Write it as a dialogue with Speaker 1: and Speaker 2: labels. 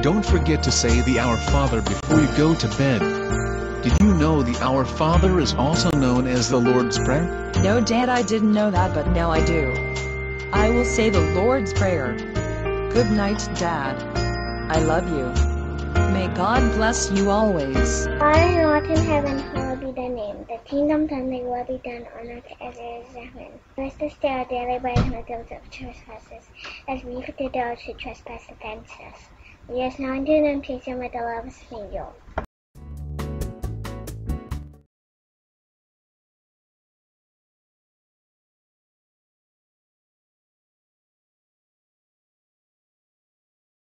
Speaker 1: Don't forget to say the Our Father before you go to bed. Did you know the Our Father is also known as the Lord's Prayer?
Speaker 2: No, Dad, I didn't know that, but now I do. I will say the Lord's Prayer. Good night, Dad. I love you. May God bless you always.
Speaker 3: Our who art in heaven, hallowed be thy name. Thy kingdom come, thy will be done on earth as it is in heaven. Give us this day our daily bread and forgive us our trespasses, as we forgive those who trespass against us. Lead us not into temptation, but deliver us from evil.